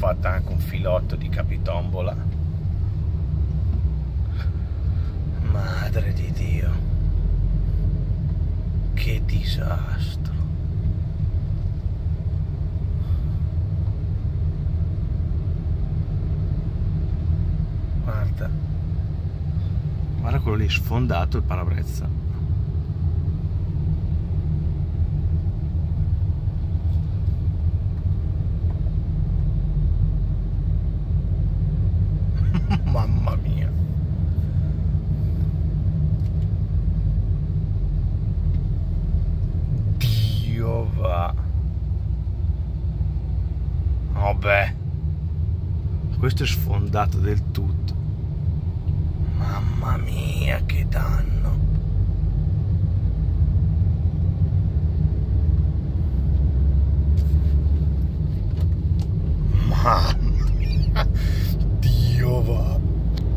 fatta anche un filotto di capitombola. Madre di dio. Che disastro. Guarda. Guarda quello lì sfondato il parabrezza mamma mia. Dio va. Vabbè. Questo è sfondato del tutto. Mamma mia che danno. Ma